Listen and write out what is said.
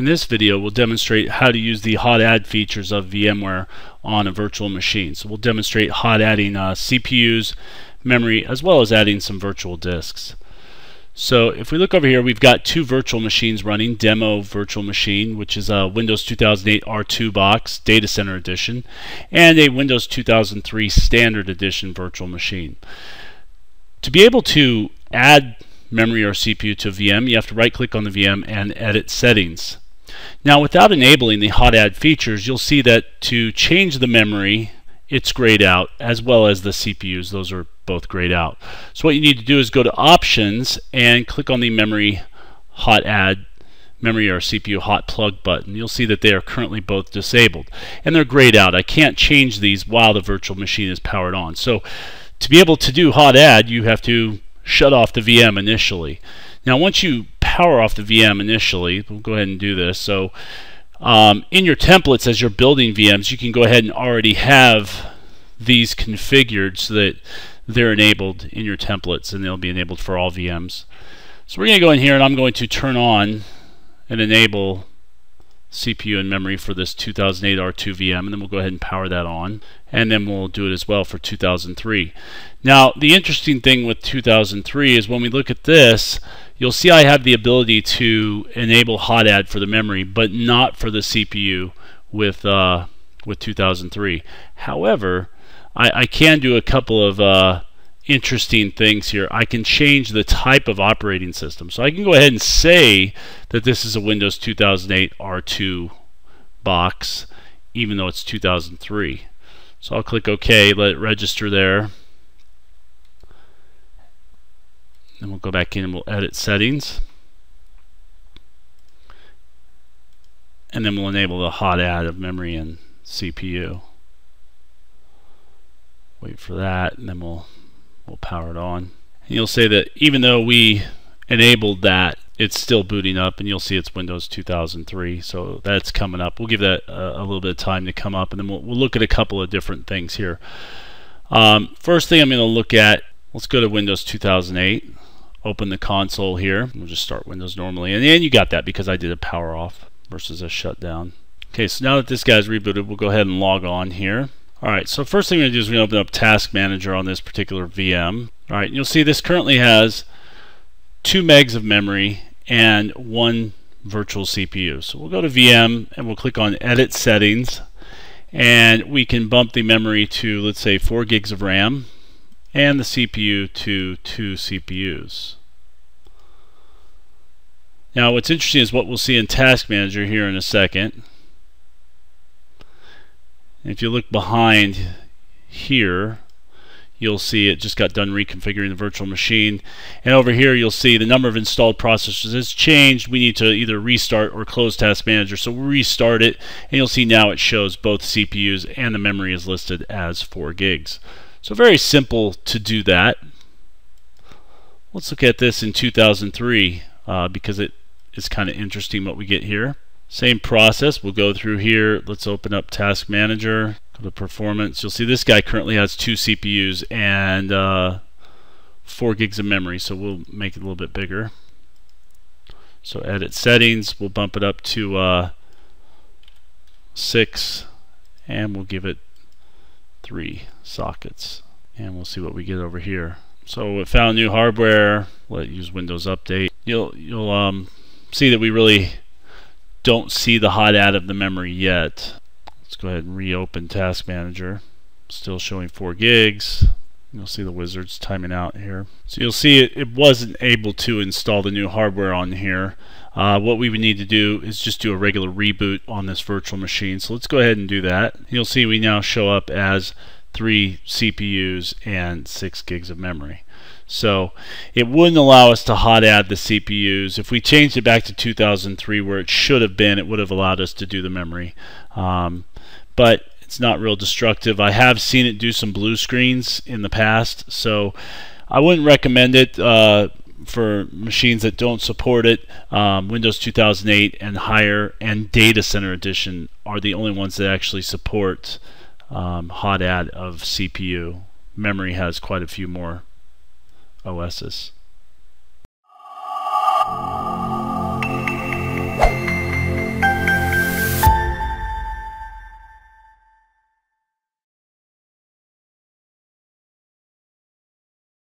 In this video we'll demonstrate how to use the hot add features of VMware on a virtual machine. So we'll demonstrate hot adding uh, CPUs, memory, as well as adding some virtual disks. So if we look over here, we've got two virtual machines running, demo virtual machine, which is a Windows 2008 R2 box, Data Center Edition, and a Windows 2003 Standard Edition virtual machine. To be able to add memory or CPU to a VM, you have to right click on the VM and edit settings. Now without enabling the hot add features, you'll see that to change the memory, it's grayed out, as well as the CPUs. Those are both grayed out. So what you need to do is go to Options and click on the Memory Hot Add memory or CPU hot plug button. You'll see that they are currently both disabled and they're grayed out. I can't change these while the virtual machine is powered on. So to be able to do hot add, you have to shut off the VM initially. Now once you power off the VM initially. We'll go ahead and do this. So um, in your templates as you're building VMs, you can go ahead and already have these configured so that they're enabled in your templates and they'll be enabled for all VMs. So we're going to go in here and I'm going to turn on and enable CPU and memory for this 2008 R2 VM and then we'll go ahead and power that on and then we'll do it as well for 2003. Now the interesting thing with 2003 is when we look at this you'll see I have the ability to enable hot add for the memory but not for the CPU with uh, with 2003. However, I, I, can do a couple of uh, interesting things here. I can change the type of operating system. So I can go ahead and say that this is a Windows 2008 R2 box, even though it's 2003. So I'll click OK, let it register there. Then we'll go back in and we'll edit settings. And then we'll enable the hot add of memory and CPU. Wait for that and then we'll we'll power it on. And you'll say that even though we enabled that, it's still booting up and you'll see it's Windows 2003 so that's coming up we'll give that a, a little bit of time to come up and then we'll, we'll look at a couple of different things here um, first thing I'm going to look at let's go to Windows 2008 open the console here. We'll just start Windows normally. And you got that because I did a power off versus a shutdown. Okay so now that this guy's rebooted we'll go ahead and log on here. Alright, so first thing we're to do is we're to open up Task Manager on this particular VM. Alright, you'll see this currently has 2 megs of memory and one virtual CPU. So we'll go to VM and we'll click on Edit Settings. And we can bump the memory to let's say 4 gigs of RAM and the CPU to 2 CPUs. Now what's interesting is what we'll see in Task Manager here in a second. If you look behind here, you'll see it just got done reconfiguring the virtual machine. And over here, you'll see the number of installed processors has changed. We need to either restart or close Task Manager. So we'll restart it, and you'll see now it shows both CPUs and the memory is listed as 4 gigs. So very simple to do that. Let's look at this in 2003 uh, because it is kind of interesting what we get here. Same process, we'll go through here. Let's open up Task Manager, go to Performance. You'll see this guy currently has two CPUs and uh, 4 gigs of memory, so we'll make it a little bit bigger. So edit settings, we'll bump it up to uh, 6 and we'll give it 3 sockets. And we'll see what we get over here. So we found new hardware, let use Windows Update. You'll, you'll um, see that we really don't see the hot add of the memory yet. Let's go ahead and reopen Task Manager. Still showing 4 gigs. You'll see the wizards timing out here. So you'll see it, it wasn't able to install the new hardware on here. Uh, what we would need to do is just do a regular reboot on this virtual machine. So let's go ahead and do that. You'll see we now show up as three CPUs and six gigs of memory. So it wouldn't allow us to hot add the CPUs. If we changed it back to 2003 where it should have been, it would have allowed us to do the memory. Um, but it's not real destructive. I have seen it do some blue screens in the past, so I wouldn't recommend it uh, for machines that don't support it. Um, Windows 2008 and higher and Data Center Edition are the only ones that actually support um, hot add of CPU. Memory has quite a few more OSs.